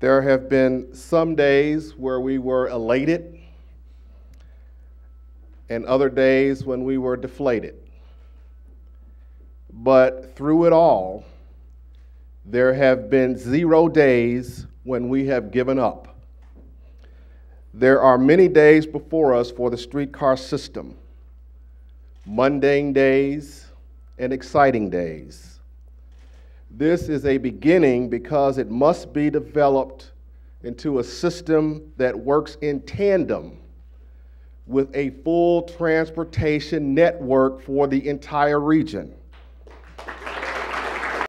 There have been some days where we were elated, and other days when we were deflated. But through it all, there have been zero days when we have given up. There are many days before us for the streetcar system mundane days and exciting days. This is a beginning because it must be developed into a system that works in tandem with a full transportation network for the entire region.